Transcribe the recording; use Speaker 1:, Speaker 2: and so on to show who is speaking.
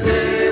Speaker 1: the day.